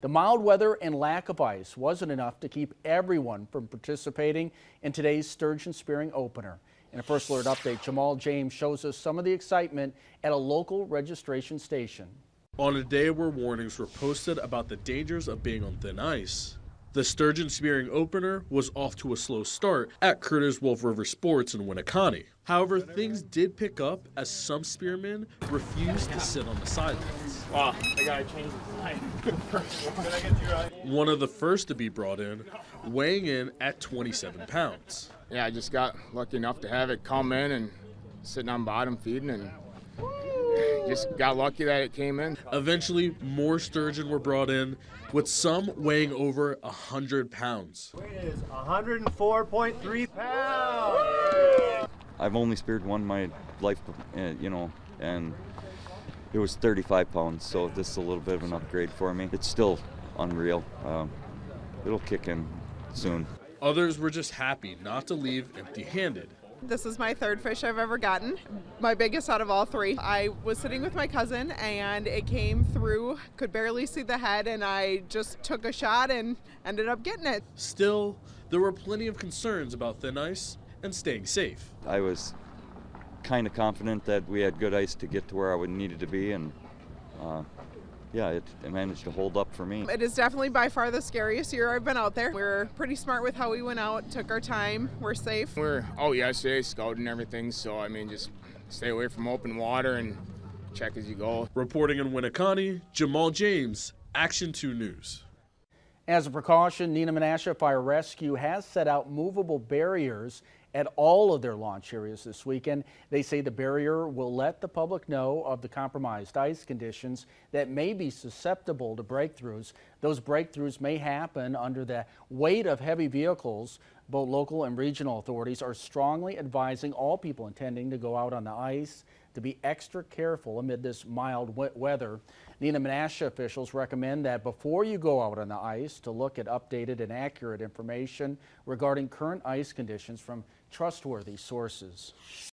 The mild weather and lack of ice wasn't enough to keep everyone from participating in today's sturgeon spearing opener. In a First Alert update, Jamal James shows us some of the excitement at a local registration station. On a day where warnings were posted about the dangers of being on thin ice, the sturgeon spearing opener was off to a slow start at Curtis Wolf River Sports in Winneconne. However, things did pick up as some spearmen refused to sit on the sidelines. I gotta change the. One of the first to be brought in, weighing in at 27 pounds. Yeah, I just got lucky enough to have it come in and sitting on bottom feeding and just got lucky that it came in. Eventually, more sturgeon were brought in, with some weighing over 100 pounds. Weight is 104.3 pounds. I've only speared one my life, uh, you know, and it was 35 pounds, so this is a little bit of an upgrade for me. It's still unreal. Um, it'll kick in soon. Others were just happy not to leave empty handed. This is my third fish I've ever gotten, my biggest out of all three. I was sitting with my cousin and it came through, could barely see the head, and I just took a shot and ended up getting it. Still, there were plenty of concerns about thin ice and staying safe. I was kind of confident that we had good ice to get to where I needed to be, and uh, yeah, it, it, managed to hold up for me. It is definitely by far the scariest year I've been out there. We are pretty smart with how we went out, took our time, we're safe. We are out yesterday scouting everything, so I mean, just stay away from open water and check as you go. Reporting in Winneconne, Jamal James, Action 2 News. As a precaution, Neenah Menasha Fire Rescue has set out movable barriers at all of their launch areas this weekend. They say the barrier will let the public know of the compromised ice conditions that may be susceptible to breakthroughs. Those breakthroughs may happen under the weight of heavy vehicles. Both local and regional authorities are strongly advising all people intending to go out on the ice to be extra careful amid this mild wet weather. Neenah Menasha officials recommend that before you go out on the ice to look at updated and accurate information regarding current ice conditions from trustworthy sources.